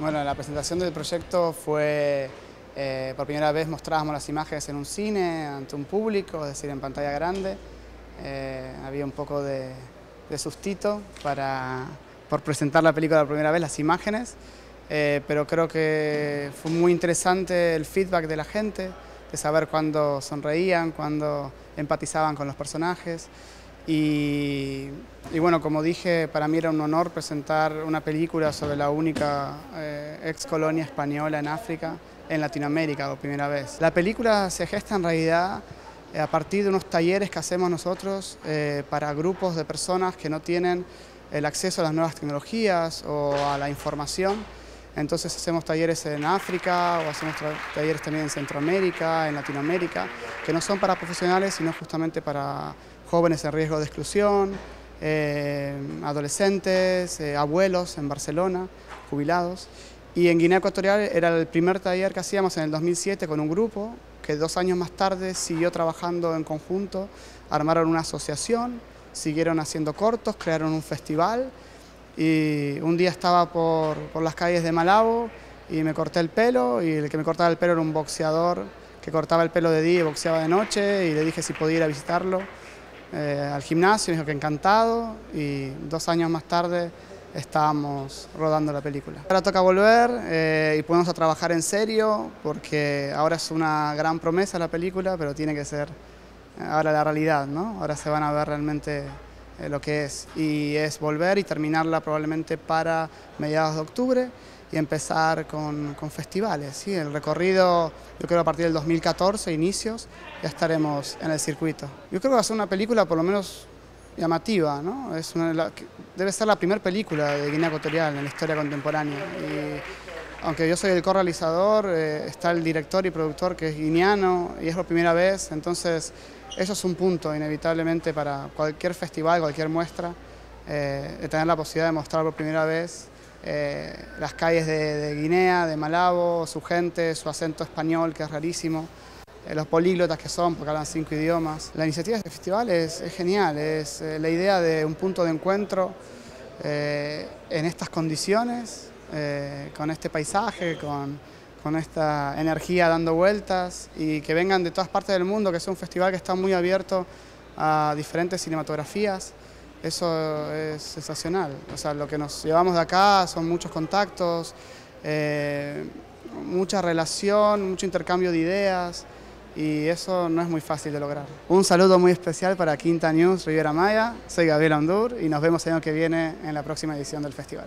Bueno, la presentación del proyecto fue, eh, por primera vez mostrábamos las imágenes en un cine, ante un público, es decir, en pantalla grande. Eh, había un poco de, sustito para, por presentar la película por primera vez, las imágenes, eh, pero creo que fue muy interesante el feedback de la gente, de saber cuándo sonreían, cuándo empatizaban con los personajes. Y, bueno, como dije, para mí era un honor presentar una película sobre la única eh, ex colonia española en África, en Latinoamérica, por primera vez. La película se gesta en realidad eh, a partir de unos talleres que hacemos nosotros eh, para grupos de personas que no tienen el acceso a las nuevas tecnologías o a la información. Entonces hacemos talleres en África o hacemos talleres también en Centroamérica, en Latinoamérica, que no son para profesionales, sino justamente para jóvenes en riesgo de exclusión, eh, adolescentes, eh, abuelos en Barcelona, jubilados. Y en Guinea Ecuatorial era el primer taller que hacíamos en el 2007 con un grupo que dos años más tarde siguió trabajando en conjunto, armaron una asociación, siguieron haciendo cortos, crearon un festival y un día estaba por, por las calles de Malabo y me corté el pelo y el que me cortaba el pelo era un boxeador que cortaba el pelo de día y boxeaba de noche y le dije si podía ir a visitarlo eh, al gimnasio, me dijo que encantado y dos años más tarde estábamos rodando la película. Ahora toca volver eh, y podemos a trabajar en serio porque ahora es una gran promesa la película, pero tiene que ser ahora la realidad, ¿no? Ahora se van a ver realmente eh, lo que es y es volver y terminarla probablemente para mediados de octubre y empezar con, con, festivales. ¿sí? El recorrido, yo creo a partir del 2014, inicios, ya estaremos en el circuito. Yo creo que va a ser una película por lo menos llamativa, ¿no? es una, debe ser la primera película de Guinea Ecuatorial en la historia contemporánea. Y, aunque yo soy el co-realizador, eh, está el director y productor que es guineano y es por primera vez, entonces eso es un punto inevitablemente para cualquier festival, cualquier muestra, eh, de tener la posibilidad de mostrar por primera vez eh, las calles de, Guinea, de Malabo, su gente, su acento español que es rarísimo, eh, los políglotas que son porque hablan cinco idiomas. La iniciativa de este festival es, genial, es eh, la idea de un punto de encuentro en estas condiciones, con este paisaje, con, con esta energía dando vueltas y que vengan de todas partes del mundo, que es un festival que está muy abierto a diferentes cinematografías. Eso es sensacional. O sea, lo que nos llevamos de acá son muchos contactos, eh, mucha relación, mucho intercambio de ideas y eso no es muy fácil de lograr. Un saludo muy especial para Quinta News Riviera Maya. Soy Gabriel Andur y nos vemos el año que viene en la próxima edición del festival.